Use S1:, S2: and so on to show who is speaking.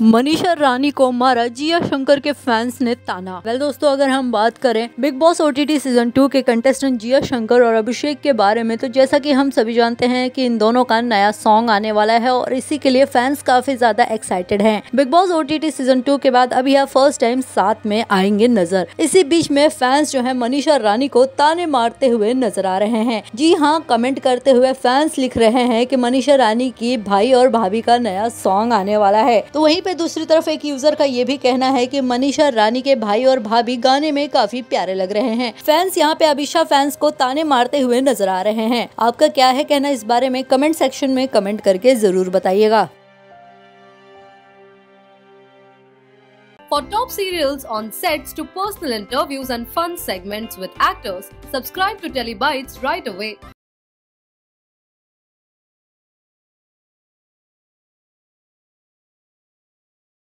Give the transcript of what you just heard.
S1: मनीषा रानी को मारा जिया शंकर के फैंस ने ताना। वेल दोस्तों, अगर हम बात करें Bigg Boss OTT season two के कंटेस्टेंट जिया शंकर और अभिषेक के बारे में तो जैसा कि हम सभी जानते हैं कि इन दोनों का नया सॉन्ग आने वाला है और इसी के लिए फैंस काफ़ी ज़्यादा एक्साइटेड हैं। Bigg Boss OTT season two के बाद अभी यह फ़र्स्ट टाइम साथ में आएँगे नज़र। इसी बीच में फैंस जो है मनीषा रानी को ताने मारते हुए नज़र आ रहे हैं। जी हाँ कमेंट करते हुए फैंस लिख रहे हैं की मनीषा रानी की भाई और भाभी का नया सॉन्ग आने वाला है। तो वही पे दूसरी तरफ़ एक यूज़र का ये भी कहना है कि मनीषा रानी के भाई और भाभी गाने में काफ़ी प्यारे लग रहे हैं। फैंस यहाँ पे अभिषा फैंस को ताने मारते हुए नज़र आ रहे हैं। आपका क्या है कहना इस बारे में कमेंट सेक्शन में कमेंट करके ज़रूर बताइएगा।
S2: For top serials on sets to personal interviews and fun segments with actors, subscribe to Telebytes right away.